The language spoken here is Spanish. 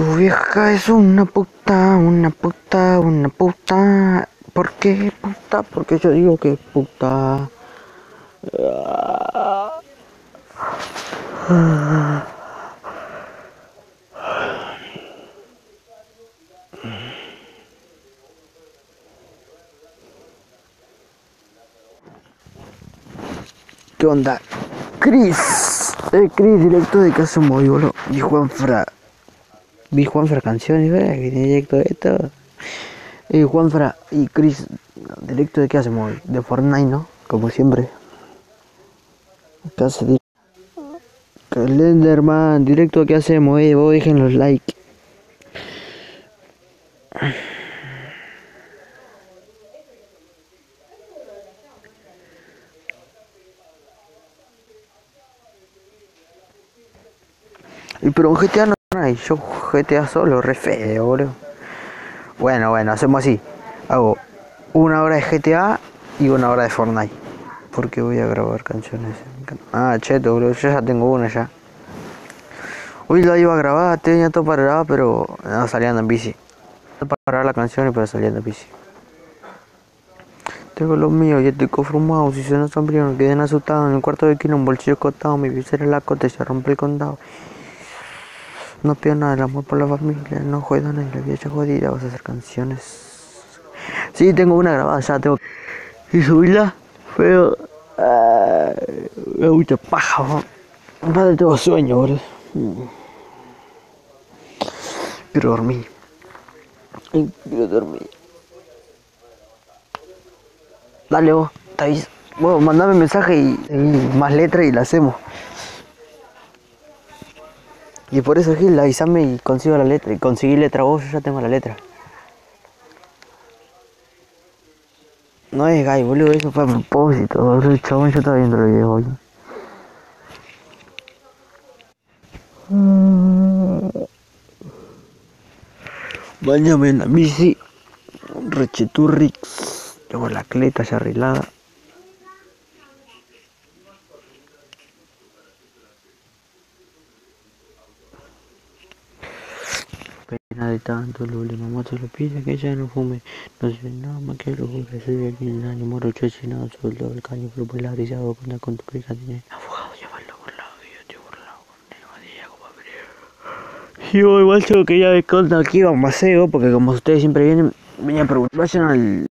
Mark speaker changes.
Speaker 1: Tu vieja es una puta, una puta, una puta. ¿Por qué puta? Porque yo digo que es puta. ¿Qué onda? Chris, eh, Chris, directo de Moy, boludo. Y Juanfra. Vi Juanfra canciones, ¿verdad? Que directo de esto. Y Juanfra y Chris, directo de qué hacemos hoy? De Fortnite, ¿no? Como siempre. ¿Qué hace? Directo de qué hacemos, eh. Vos dejen los likes. Y pero en GTA no yo GTA solo, re feo, boludo. Bueno, bueno, hacemos así. Hago una hora de GTA y una hora de Fortnite. Porque voy a grabar canciones. Ah, cheto, boludo, yo ya tengo una ya. Hoy la iba a grabar, tenía todo para grabar, pero no, saliendo en bici. Para grabar la canción, pero saliendo en bici. Tengo los míos, ya estoy conformado. Si se no son no queden asustados. En el cuarto de esquina, un bolsillo cortado. Mi visera la cota se rompe el condado. No nada, el amor por la familia, no juego en la vieja jodida, vas a hacer canciones. Sí, tengo una grabada, ya tengo y subirla, pero me gusta paja, ¿no? Padre, tengo sueño, boludo. Quiero dormir. Quiero dormir. Dale vos, te aviso. Vos mandame mensaje y, y más letras y la hacemos. Y por eso Gil, avísame y consigo la letra. Y conseguí letra vos, yo ya tengo la letra. No es gay, boludo, eso fue a propósito, boludo. Chabón yo estaba viendo el video hoy. Bañame en la bici. Recheturrix. Tengo la cleta ya arreglada. De tanto lo le mamá se lo pide que ya no fume. No sé nada más que lo jure soy el bien año moro asesinado soldado del caño la brisado con tu crica tiene abogado llévalo por lado yo te burlado con negadilla como abrir yo igual tengo que ya de conta aquí vamos a porque como ustedes siempre vienen venía a preguntar vayan al